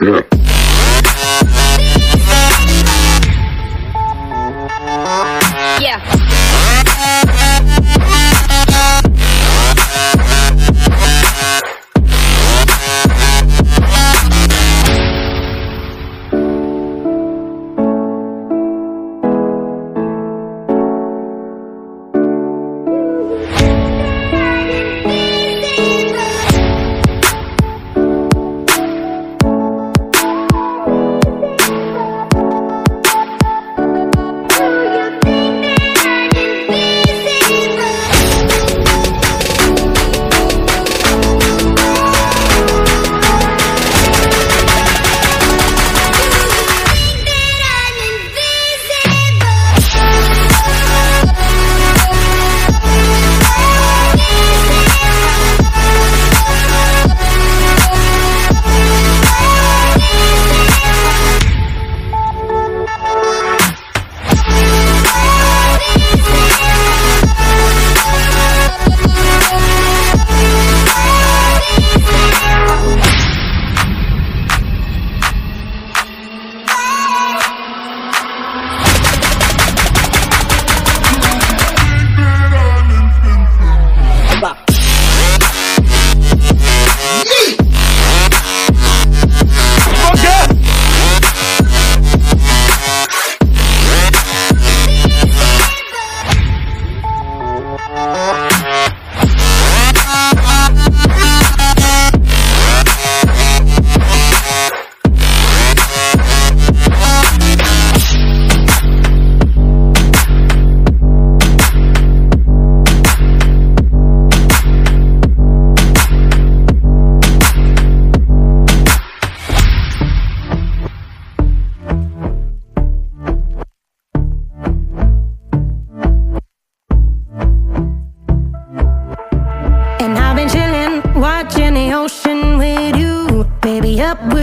Yeah.